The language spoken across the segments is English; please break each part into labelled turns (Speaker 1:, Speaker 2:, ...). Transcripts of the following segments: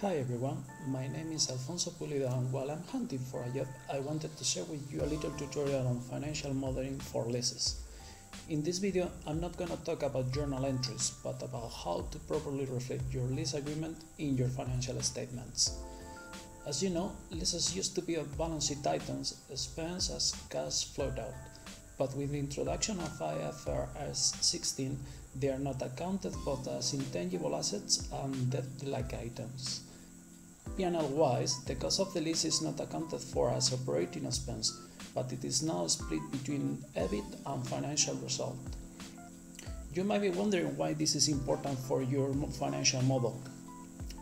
Speaker 1: Hi everyone, my name is Alfonso Pulido and while I'm hunting for a job, I wanted to share with you a little tutorial on financial modeling for leases. In this video, I'm not gonna talk about journal entries, but about how to properly reflect your lease agreement in your financial statements. As you know, leases used to be a balance sheet items expense as cash flowed out, but with the introduction of IFRS 16, they are not accounted both as intangible assets and debt-like items. P&L wise, the cost of the lease is not accounted for as operating expense, but it is now split between EBIT and financial result. You might be wondering why this is important for your financial model.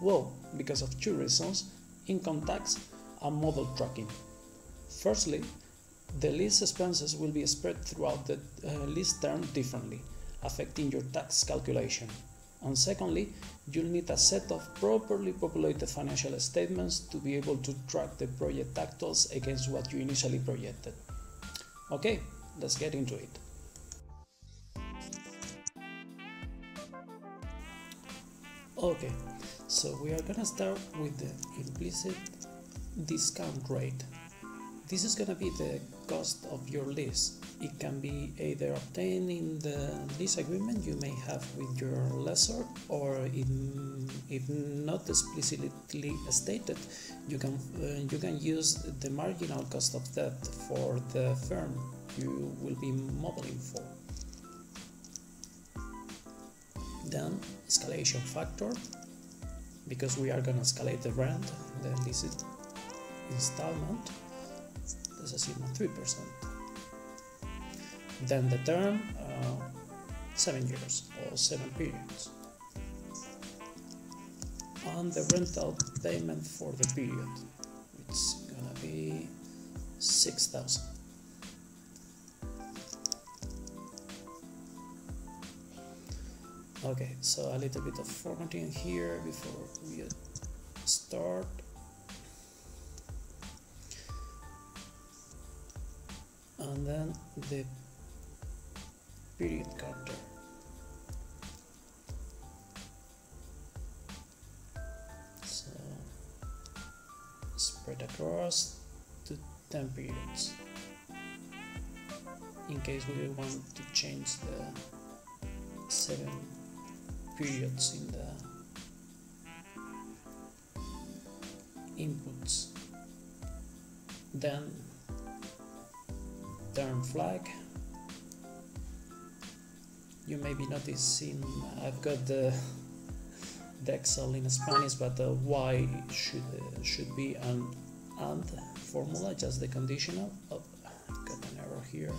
Speaker 1: Well, because of two reasons income tax and model tracking. Firstly, the lease expenses will be spread throughout the uh, lease term differently, affecting your tax calculation. And secondly, you'll need a set of properly populated financial statements to be able to track the project actuals against what you initially projected. Okay, let's get into it. Okay, so we are gonna start with the implicit discount rate. This is gonna be the cost of your lease. It can be either obtained in the lease agreement you may have with your lessor, or in, if not explicitly stated, you can uh, you can use the marginal cost of debt for the firm you will be modeling for. Then escalation factor, because we are gonna escalate the rent, the lease installment. Let's assume three percent. Then the term uh, seven years or seven periods. And the rental payment for the period it's gonna be 6000 okay so a little bit of formatting here before we start and then the period counter. So spread across to 10 periods in case we want to change the 7 periods in the inputs then term flag. You may be noticing I've got the, Excel in Spanish but the Y should uh, should be an and formula just the conditional. Oh got an error here.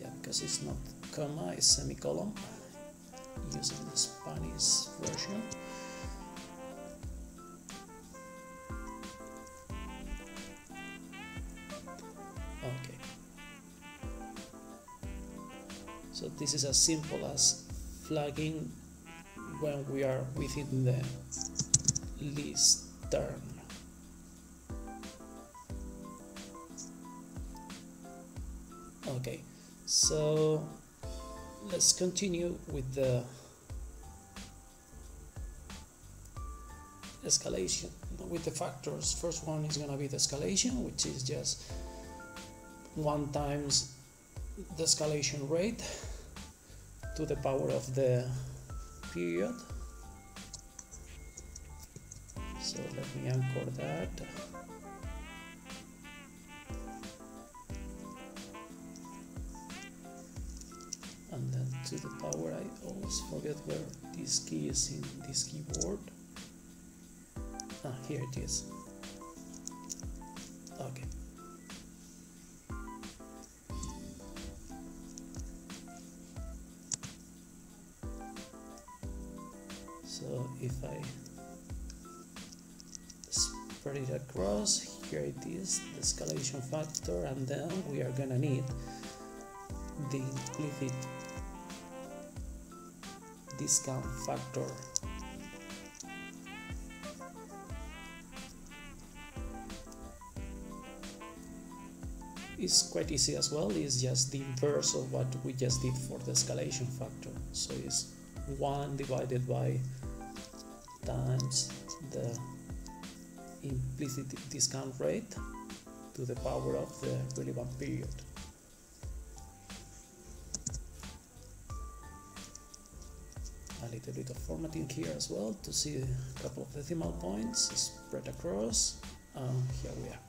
Speaker 1: Yeah because it's not comma it's semicolon. Using the Spanish version this is as simple as flagging when we are within the lease term. Okay, so let's continue with the escalation with the factors. First one is going to be the escalation, which is just one times the escalation rate to the power of the period. So let me anchor that. And then to the power I always forget where this key is in this keyboard. Ah here it is across here it is the escalation factor and then we are gonna need the implicit discount factor. Is quite easy as well it's just the inverse of what we just did for the escalation factor. So it's 1 divided by times the implicit discount rate to the power of the relevant period. A little bit of formatting here as well to see a couple of decimal points spread across. Uh, here we are.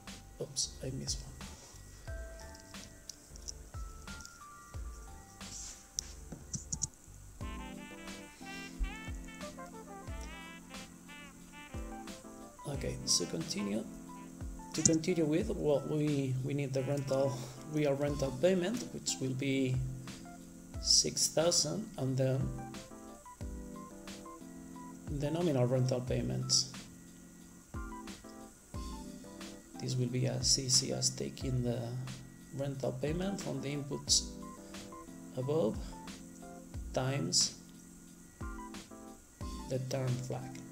Speaker 1: Oops, I missed one. Continue to continue with well we we need the rental real rental payment which will be 6000 and then the nominal rental payments. This will be as easy as taking the rental payment from the inputs above times the term flag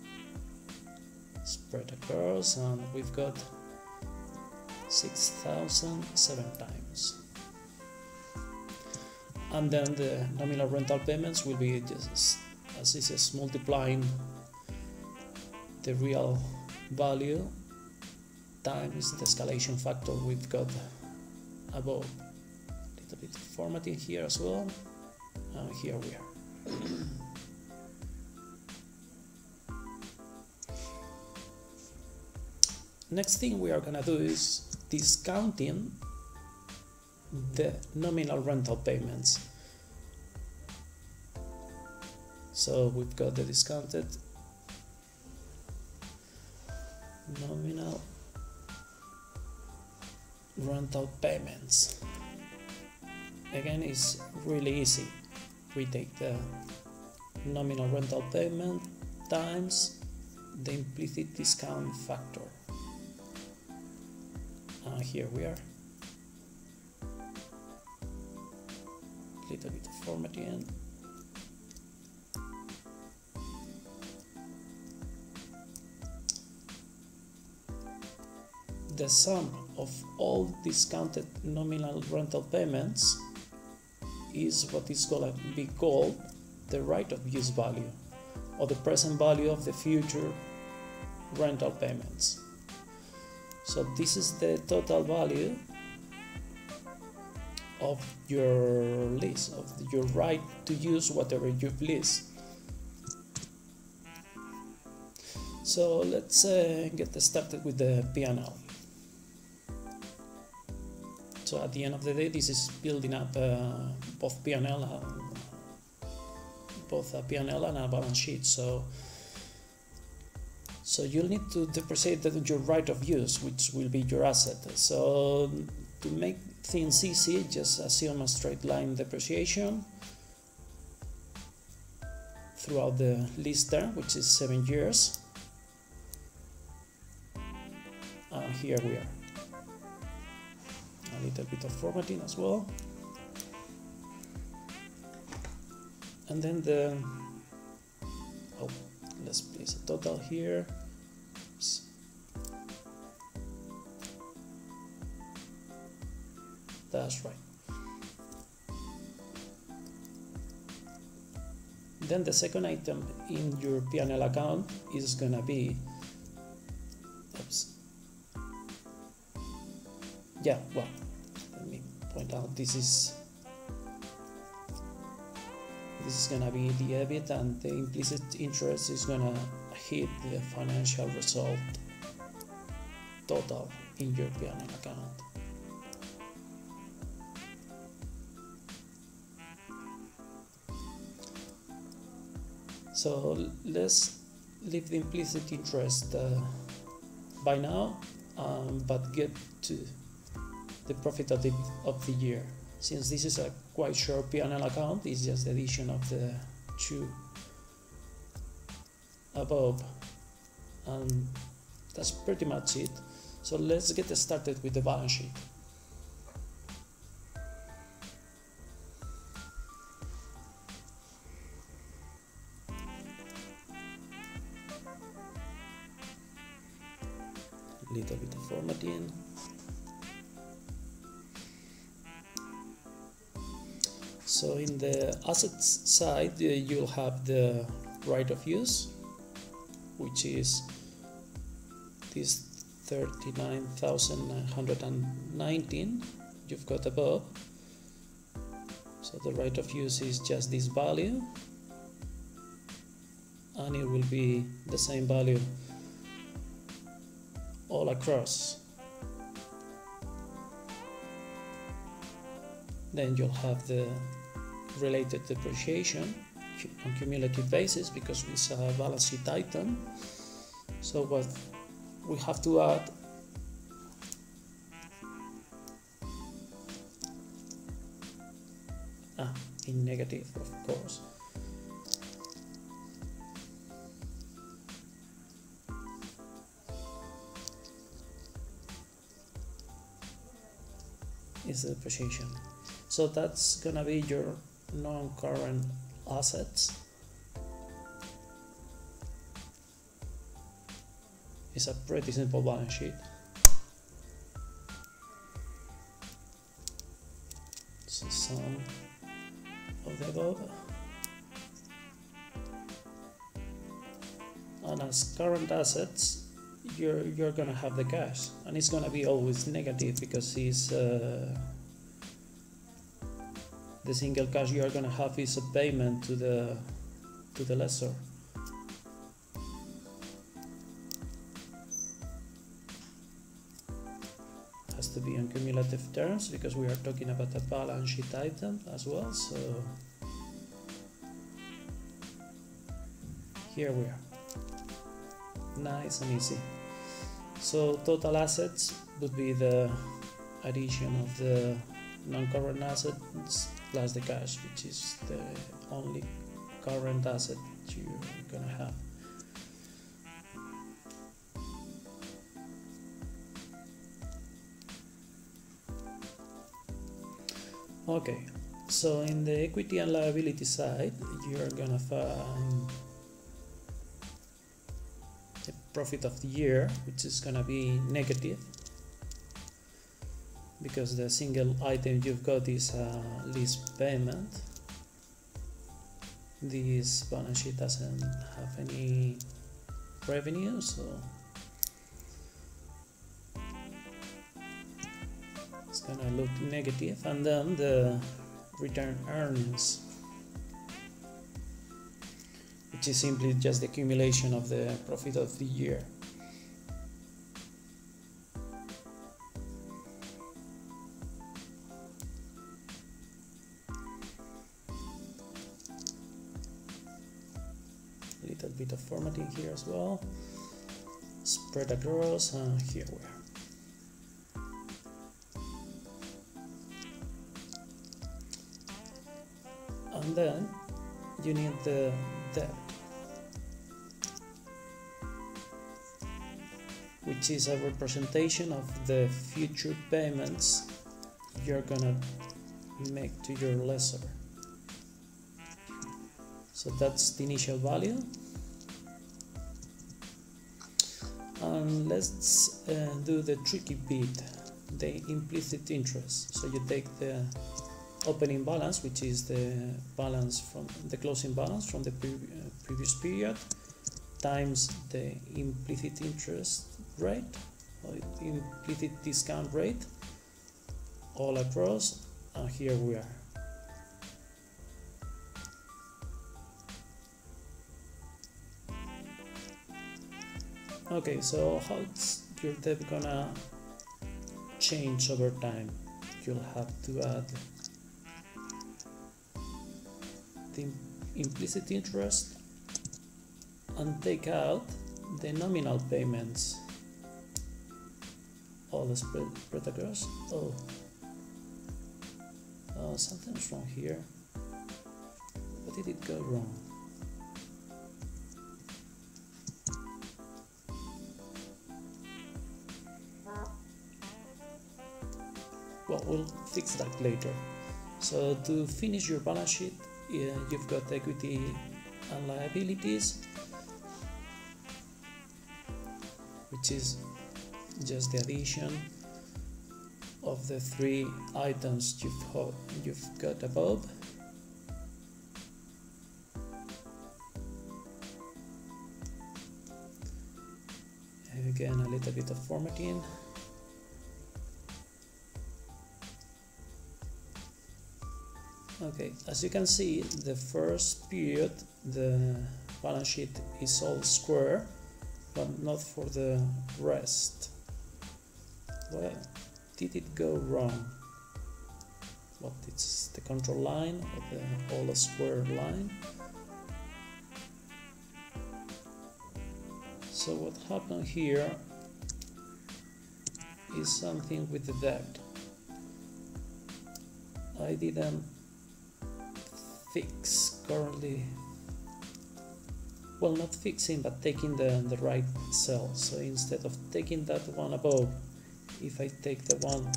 Speaker 1: spread across and we've got 6007 times. And then the nominal rental payments will be just as easy as multiplying the real value times the escalation factor we've got above. A little bit of formatting here as well. And here we are next thing we are gonna do is discounting the nominal rental payments. So we've got the discounted nominal rental payments. Again it's really easy. We take the nominal rental payment times the implicit discount factor uh, here we are little bit of formatting the sum of all discounted nominal rental payments is what is going to be called the right of use value or the present value of the future rental payments. So this is the total value of your list of your right to use whatever you please. So let's uh, get started with the P&L. So at the end of the day, this is building up uh, both P&L, both a P&L and a balance sheet. So so you'll need to depreciate your right of use, which will be your asset. So to make things easy, just assume a straight line depreciation throughout the lease term, which is seven years. And here we are. A little bit of formatting as well. And then the oh let's place a total here Oops. that's right then the second item in your P&L account is gonna be oops yeah well let me point out this is this is gonna be the EBIT and the implicit interest is gonna hit the financial result total in your P&L account. So let's leave the implicit interest uh, by now, um, but get to the profit of the, of the year. Since this is a quite short P&L account, it's just the addition of the two above and that's pretty much it. So let's get started with the balance sheet. A little bit of formatting. So in the assets side, uh, you'll have the right of use, which is this 39,919 you've got above. So the right of use is just this value and it will be the same value all across then you'll have the related depreciation on cumulative basis because it's a balance sheet item. So what we have to add ah, in negative of course. Is the depreciation so that's gonna be your non-current assets. It's a pretty simple balance sheet. So some of the above. And as current assets you're you're gonna have the cash. And it's gonna be always negative because it's uh, the single cash you are gonna have is a payment to the to the lessor. Has to be on cumulative terms because we are talking about a balance sheet item as well so here we are. Nice and easy. So total assets would be the addition of the non-current assets plus the cash which is the only current asset you're gonna have. Okay so in the equity and liability side you're gonna find the profit of the year which is gonna be negative because the single item you've got is a lease payment. This balance sheet doesn't have any revenue so. It's gonna look negative and then the retained earnings which is simply just the accumulation of the profit of the year little bit of formatting here as well. Spread across and uh, here we are. And then you need the debt which is a representation of the future payments you're gonna make to your lessor so that's the initial value and let's uh, do the tricky bit the implicit interest. So you take the opening balance which is the balance from the closing balance from the pre uh, previous period times the implicit interest rate or implicit discount rate all across and here we are okay so how's your debt gonna change over time? You'll have to add the implicit interest and take out the nominal payments. All the spread, spread across. Oh. Uh, something's wrong here. What did it go wrong well we'll fix that later. So to finish your balance sheet you've got equity and liabilities which is just the addition of the three items you've, you've got above. Again a little bit of formatting okay as you can see the first period the balance sheet is all square but not for the rest. Where did it go wrong? What it's the control line or the square line? So what happened here is something with the debt I didn't fix currently well not fixing but taking the, the right cell. So instead of taking that one above if I take the one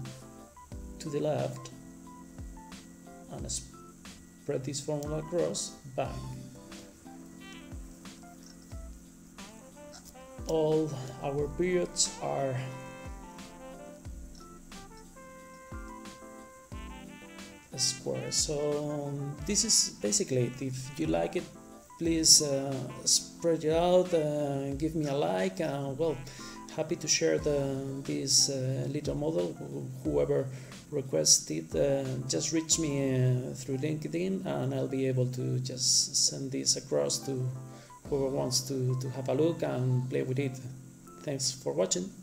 Speaker 1: to the left and spread this formula across bang. All our periods are square. So um, this is basically it if you like it please uh, spread it out uh, give me a like and well happy to share the, this uh, little model. Whoever requests it uh, just reach me uh, through linkedin and i'll be able to just send this across to whoever wants to, to have a look and play with it. Thanks for watching